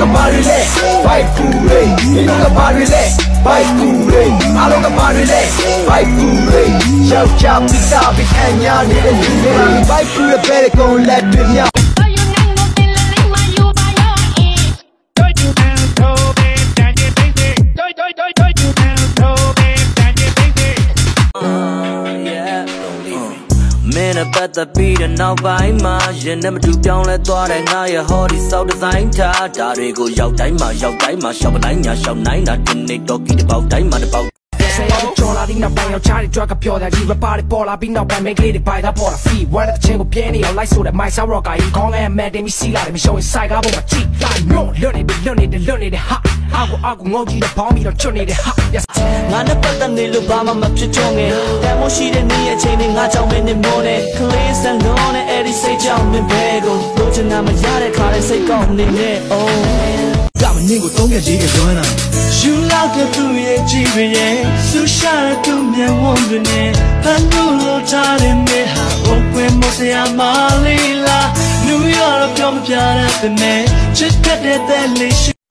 လုံးကပါရလေဘိုက်ပူရေမင်းတို့ကပါရလေဘိုက်ပူရေအားလုံးကပါရလေဘိုက်ပူရေယောက်ျားပိစာပိအညာနေတဲ့လူတွေဘိုက်ပူရပဲကုန်လက်တွေမြောက် မင်းနဲ့ပတ်သက်ပြီးတဲ့နောက်ပိုင်းမှာရင်နဲ့မတူပြောင်းလဲသွားတဲ့ငါရဲ့ hot ဒီ sound design ထားဒါတွေကိုရောက်တိုင်းမှာရောက်တိုင်းမှာရှောက်ပတိုင်းညာရှောက်နိုင်တာဒီနေ့တော့ကြီးတစ်ပေါက်တိုင်းမှာတစ် ပေါက် Say all the jola di na bang yo chari drug up your that you repare bola bi na bang make it by the bola fee one of the chin go pian yo like so that my sound rock I call and mad me see like me show inside ga bo ma chi like no learn it learn it learn it ha အာကိုအာကိုငေါကြီးတော့ပေါင်းပြီးတော့ချွတ်နေတဲ့ဟာ yes ငါနဲ့ပတ်သက်နေလို့ဘာမှမဖြစ်ချောငယ်တန်မိုးရှိတဲ့နေ့ရဲ့ချိန်တွေငါကြောင့်မင်းနဲ့မိုးနဲ့ကလေးစံလုံးနဲ့အဲ့ဒီစိတ်ကြောင့်မင်းဘဲကိုလိုချင်တာမရတဲ့ခါတဲ့စိတ်ကောင်းနေနဲ့ oh ကမနင်းကိုသုံးရက်ကြီးကလွမ်းလာ You love the blue ရဲ့ကြည့်ရဲ့ဆူရှာတဲ့သူမျက်ဝန်းတွေနဲ့ဖန်လို့လို့ထားတဲ့မေဟာဘုံပွင့်မစရာမလေးလားလူရတော့ပြောမပြတဲ့ပေမဲ့ချစ်တဲ့တဲ့လေး